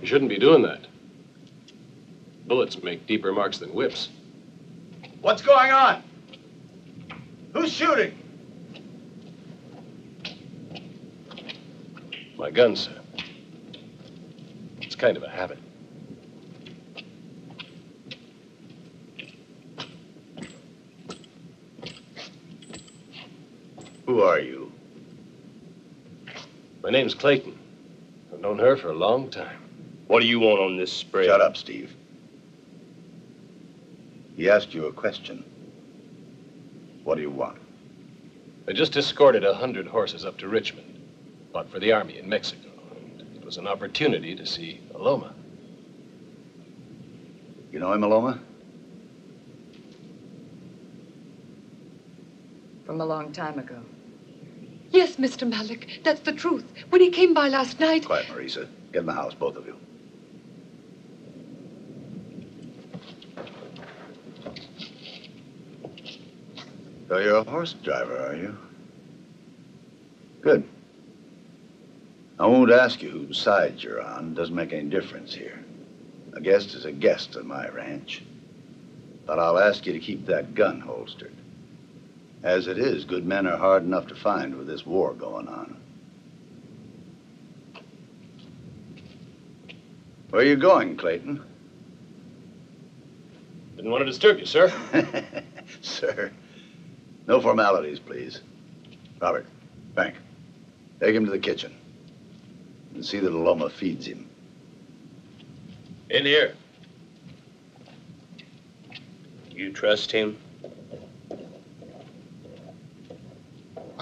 You shouldn't be doing that. Bullets make deeper marks than whips. What's going on? Who's shooting? My gun, sir. It's kind of a habit. Are you? My name's Clayton. I've known her for a long time. What do you want on this spray? Shut up, Steve. He asked you a question. What do you want? I just escorted a hundred horses up to Richmond. bought for the army in Mexico. And it was an opportunity to see Aloma. You know him, Aloma? From a long time ago. Yes, Mr. Malik, that's the truth. When he came by last night. Quiet, Marisa. Get in the house, both of you. So you're a horse driver, are you? Good. I won't ask you whose side you're on. Doesn't make any difference here. A guest is a guest at my ranch. But I'll ask you to keep that gun holstered. As it is, good men are hard enough to find with this war going on. Where are you going, Clayton? Didn't want to disturb you, sir. Sir, no formalities, please. Robert, Frank, take him to the kitchen and see that Aloma feeds him. In here. You trust him?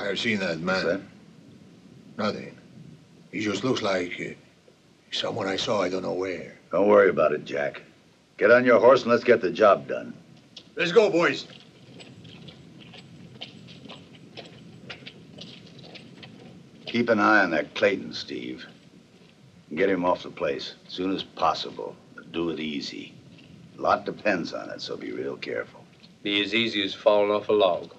I have seen that What's that? man. Nothing. He just looks like uh, someone I saw I don't know where. Don't worry about it, Jack. Get on your horse and let's get the job done. Let's go, boys. Keep an eye on that Clayton, Steve. Get him off the place as soon as possible. But do it easy. A lot depends on it, so be real careful. Be as easy as falling off a log.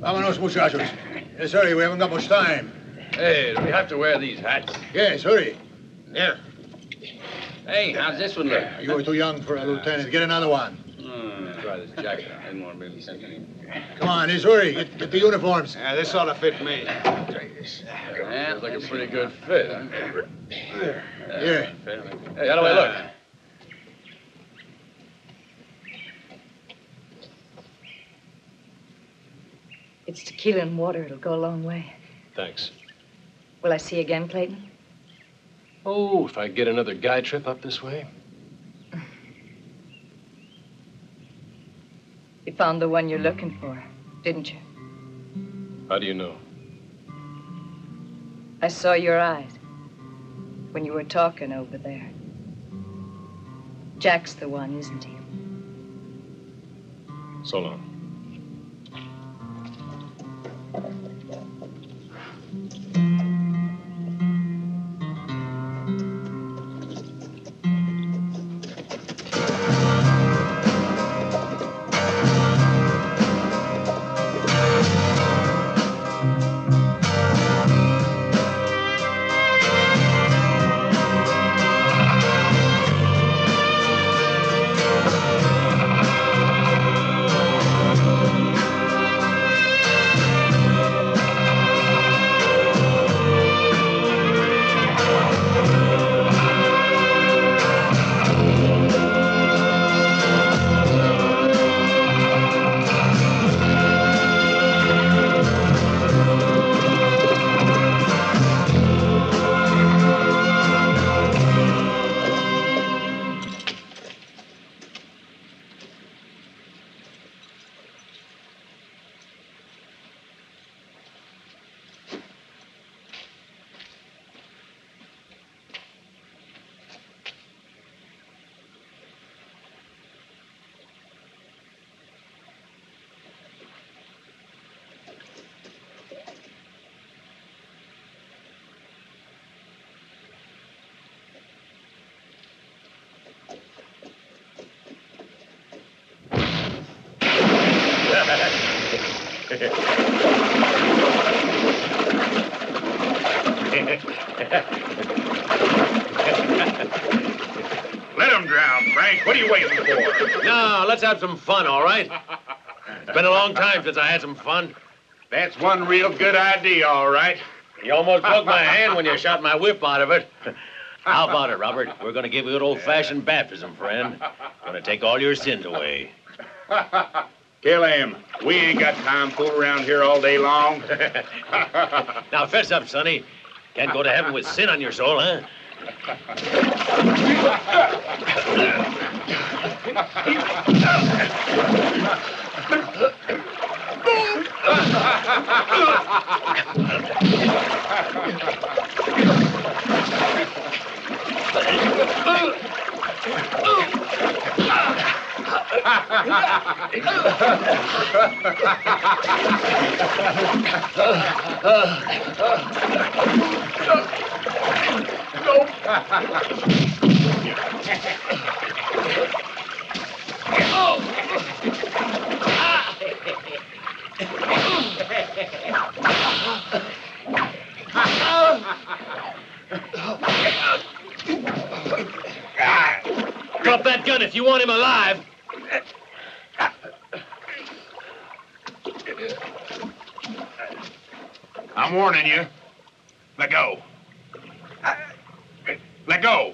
Vámonos, muchachos. Yes, hurry. We haven't got much time. Hey, do we have to wear these hats? Yes, hurry. Yeah. Hey, how's this one look? You were too young for a lieutenant. Get another one. Hmm, try this jacket. I didn't want to be any. Come on, yes, hurry. Get, get the uniforms. Yeah, this ought to fit me. Yeah, looks like a pretty good fit, huh? Yeah. Hey, how do I look? It's tequila and water. It'll go a long way. Thanks. Will I see you again, Clayton? Oh, if I get another guy trip up this way? You found the one you're looking for, didn't you? How do you know? I saw your eyes when you were talking over there. Jack's the one, isn't he? So long. Let him drown, Frank. What are you waiting for? No, let's have some fun, all right? It's been a long time since I had some fun. That's one real good idea, all right. You almost broke my hand when you shot my whip out of it. How about it, Robert? We're gonna give you an old-fashioned baptism, friend. Gonna take all your sins away. Kill him. We ain't got time to fool around here all day long. Now, fess up, Sonny. Can't go to heaven with sin on your soul, huh? Drop that gun if you want him alive. I'm warning you. Let go. Let go.